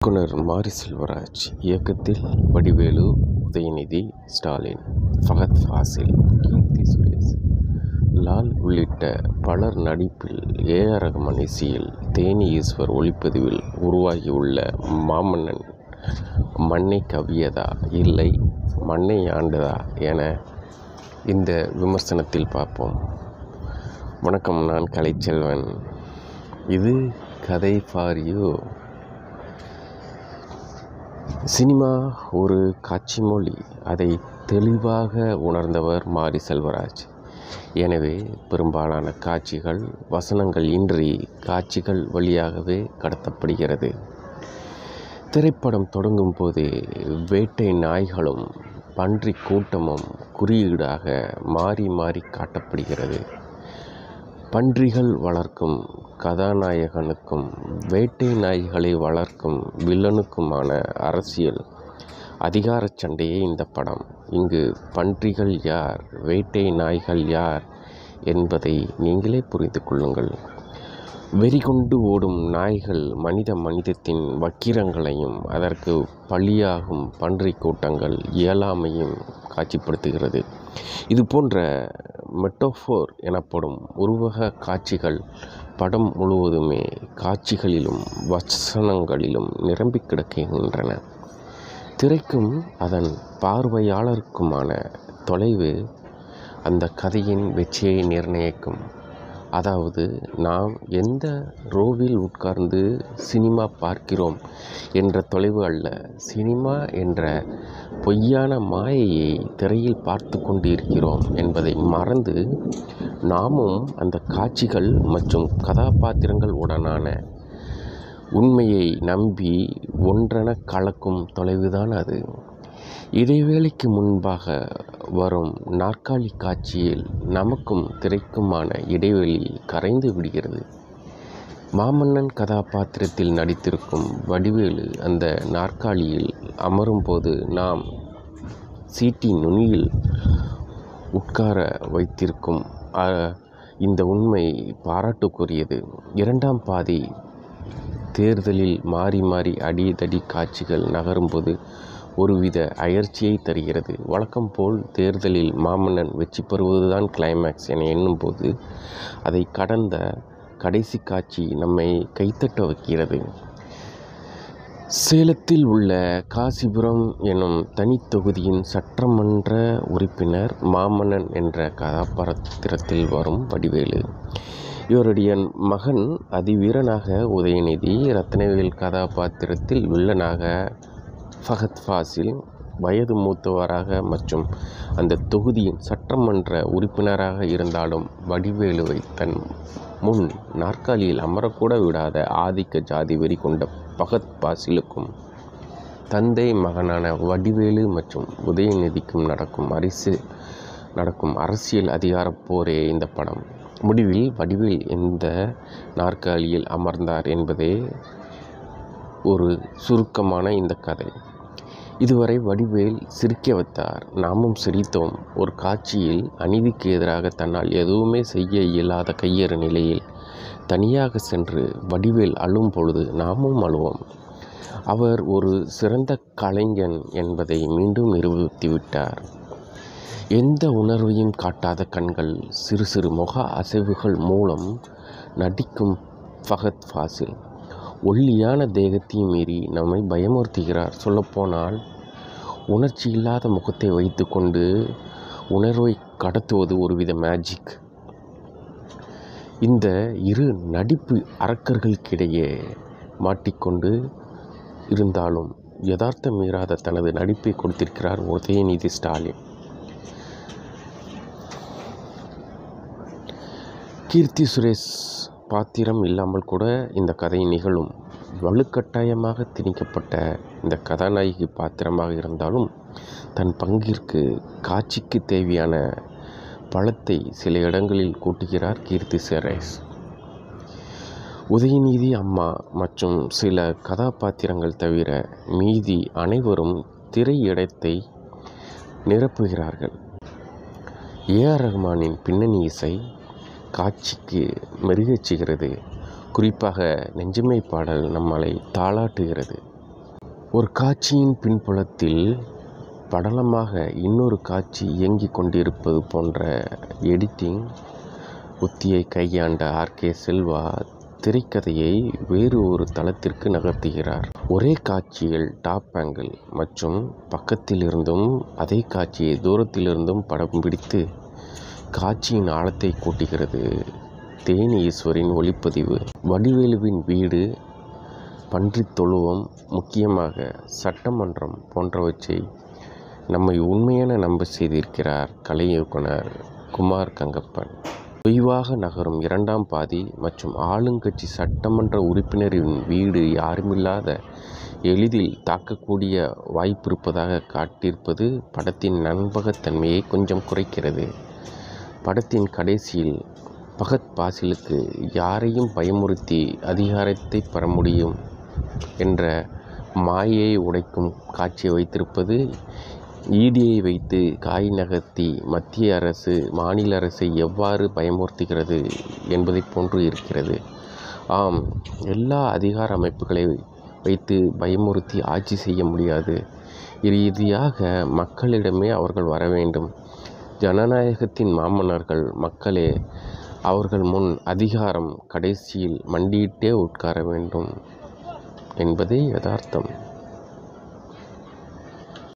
இயக்குனர் மாரி செல்வராஜ் இயக்கத்தில் வடிவேலு உதயநிதி ஸ்டாலின் ஃபகத் ஃபாசில் கீர்த்தி சுரேஷ். லால் உள்ளிட்ட பலர் நடிப்பில் ஏ ஆர் ரஹ்மான் இசையில் தேனி ஈஸ்வர் ஒளிப்பதிவில் உருவாகியுள்ள மாமன்னன் மண்ணை கவியதா இல்லை மண்ணை ஆண்டதா என இந்த விமர்சனத்தில் பார்ப்போம். வணக்கம் நான் கலைச்செல்வன். இது கதை ஃபார் யூ சினிமா ஒரு காட்சி மொழி. அதை தெளிவாக உணர்ந்தவர் மாரி செல்வராஜ். எனவே பெரும்பாலான காட்சிகள் வசனங்கள் இன்றி காட்சிகள் வழியாகவே கடத்தப்படுகிறது. திரைப்படம் தொடங்கும் போதே வேட்டை நாய்களும் பன்றி கூட்டமும் குறியீடாக மாறி மாறி காட்டப்படுகிறது. பன்றிகள் வளர்க்கும் கதாநாயகனுக்கும் வேட்டை நாய்களை வளர்க்கும் வில்லனுக்குமான அரசியல் அதிகாரச் சண்டையே இந்த படம். இங்கு பன்றிகள் யார் வேட்டை நாய்கள் யார் என்பதை நீங்களே புரிந்து கொள்ளுங்கள். வெறிகொண்டு ஓடும் நாய்கள் மனித மனிதத்தின் வக்கிரங்களையும் அதற்கு பலியாகும் பன்றி கூட்டங்கள் இயலாமையும் காட்சிப்படுத்துகிறது. இது போன்ற மெட்டோஃபோர் எனப்படும் உருவக காட்சிகள் படம் முழுவதுமே காட்சிகளிலும் வசனங்களிலும் நிரம்பி கிடக்கின்றன. திரைக்கும் அதன் பார்வையாளருக்குமான தொலைவு அந்த கதையின் வெற்றியை நிர்ணயிக்கும் அதாவது நாம் எந்த ரோவில் உட்கார்ந்து சினிமா பார்க்கிறோம் என்ற தொலைவு அல்ல சினிமா என்ற பொய்யான மாயையை திரையில் பார்த்து கொண்டு இருக்கிறோம் என்பதை மறந்து நாமும் அந்த காட்சிகள் மற்றும் கதாபாத்திரங்கள் உடனான உண்மையை நம்பி ஒன்றென கலக்கும் தொலைவுதான் அது. இடைவேளைக்கு முன்பாக வரும் நாற்காலி காட்சியில் நமக்கும் திரைக்குமான இடைவெளி கரைந்து விடுகிறது. மாமன்னன் கதாபாத்திரத்தில் நடித்திருக்கும் வடிவேலு அந்த நாற்காலியில் அமரும்போது நாம் சீட்டி நுனியில் உட்கார வைத்திருக்கும் இந்த உண்மை பாராட்டுக்குரியது. இரண்டாம் பாதி தேர்தலில் மாறி மாறி அடியதடி காட்சிகள் நகரும்போது ஒருவித அயற்சியை தருகிறது. வழக்கம் போல் தேர்தலில் மாமன்னன் வெற்றி பெறுவதுதான் கிளைமேக்ஸ் என எண்ணும்போது அதை கடந்த கடைசி காட்சி நம்மை கைத்தட்ட வைக்கிறது. சேலத்தில் உள்ள காசிபுரம் எனும் தனித்தொகுதியின் சட்டமன்ற உறுப்பினர் மாமன்னன் என்ற கதாபாத்திரத்தில் வரும் வடிவேலு. இவருடைய மகன் அதிவீரனாக உதயநிதி ரத்னவேல் கதாபாத்திரத்தில் வில்லனாக ஃபஹத் ஃபாசில் வயது மூத்தவராக மற்றும் அந்த தொகுதியின் சட்டமன்ற உறுப்பினராக இருந்தாலும் வடிவேலுவை தன் முன் நாற்காலியில் அமரக்கூட விடாத ஆதிக்க ஜாதி வெறி கொண்ட பகத் பாசிலுக்கும் தந்தை மகனான வடிவேலு மற்றும் உதயநிதிக்கும் நடக்கும் அரசு நடக்கும் அரசியல் அதிகார போரே இந்த படம். முடிவில் வடிவேல் எந்த நாற்காலியில் அமர்ந்தார் என்பதே ஒரு சுருக்கமான இந்த கதை. இதுவரை வடிவேல் சிரிக்க வைத்தார். நாமும் சிரித்தோம். ஒரு காட்சியில் அநீதிக்கு எதிராக தன்னால் எதுவுமே செய்ய இயலாத கையறு நிலையில் தனியாக சென்று வடிவேல் அழும் பொழுது நாமும் அழுவோம். அவர் ஒரு சிறந்த கலைஞன் என்பதை மீண்டும் நிரூபித்துவிட்டார் எந்த உணர்வையும் காட்டாத கண்கள் சிறு சிறு முக அசைவுகள் மூலம் நடிக்கும் ஃபகத் ஃபாசில். ஒல்லியான தேகத்தையும் மீறி நம்மை பயமுறுத்துகிறார். சொல்லப்போனால் உணர்ச்சி இல்லாத முகத்தை வைத்துக்கொண்டு உணர்வை கடத்துவது ஒருவித மேஜிக் இந்த இரு நடிப்பு அரக்கர்களுக்கிடையே மாட்டிக்கொண்டு இருந்தாலும் யதார்த்தம் மீறாத தனது நடிப்பை கொடுத்திருக்கிறார் உதயநிதி ஸ்டாலின். கீர்த்தி சுரேஷ் பாத்திரம் இல்லாமல் கூட இந்த கதை நிகழும். வலுக்கட்டாயமாக திணிக்கப்பட்ட இந்த கதாநாயகி பாத்திரமாக இருந்தாலும் தன் பங்கிற்கு காட்சிக்கு தேவையான பழத்தை சில இடங்களில் கூட்டுகிறார் கீர்த்தி சுரேஷ் உதயநிதி அம்மா மற்றும் சில கதாபாத்திரங்கள் தவிர மீதி அனைவரும் திரை இடத்தை நிரப்புகிறார்கள். ஏ ஆர் ரஹ்மானின் பின்னணி இசை காட்சிக்கு மெருகேற்றுகிறது குறிப்பாக நெஞ்சுமை பாடல் நம்மளை தாளாட்டுகிறது. ஒரு காட்சியின் பின்புலத்தில் படலமாக இன்னொரு காட்சி இயங்கிக் கொண்டிருப்பது போன்ற எடிட்டிங் உத்தியை கையாண்ட ஆர்கே செல்வா திரைக்கதையை வேறு ஒரு தளத்திற்கு நகர்த்துகிறார். ஒரே காட்சியில் டாப் ஆங்கிள் மற்றும் பக்கத்திலிருந்தும் அதே காட்சியை தூரத்திலிருந்தும் படம் பிடித்து காட்சியின் ஆழத்தை கூட்டுகிறது. தேனி ஈஸ்வரின் ஒளிப்பதிவு. வடிவேலுவின் வீடு பன்றித் தொழுவம் முக்கியமாக சட்டமன்றம் போன்றவற்றை நம்மை உண்மையான நம்ப செய்திருக்கிறார் கலை இயக்குனர் குமார் கங்கப்பன். தொய்வாக நகரும் இரண்டாம் பாதி மற்றும் ஆளுங்கட்சி சட்டமன்ற உறுப்பினரின் வீடு யாருமில்லாத எளிதில் தாக்கக்கூடிய வாய்ப்பிருப்பதாக காட்டியிருப்பது படத்தின் நண்பகத்தன்மையை கொஞ்சம் குறைக்கிறது. படத்தின் கடைசியில் பகத் பாசிலுக்கு யாரையும் பயமுறுத்தி அதிகாரத்தை பெற முடியும் என்ற மாயையை உடைக்கும் காட்சியை வைத்திருப்பது ஈடியை வைத்து காய் நகர்த்தி மத்திய அரசு மாநில அரசை எவ்வாறு பயமுறுத்துகிறது என்பதைப் போன்று இருக்கிறது. ஆம் எல்லா அதிகார அமைப்புகளை வைத்து பயமுறுத்தி ஆட்சி செய்ய முடியாது. இறுதியாக மக்களிடமே அவர்கள் வர வேண்டும். ஜனநாயகத்தின் மாமன்னர்கள் மக்களே அவர்கள் முன் அதிகாரம் கடைசியில் மண்டியிட்டே உட்கார வேண்டும் என்பதே யதார்த்தம்.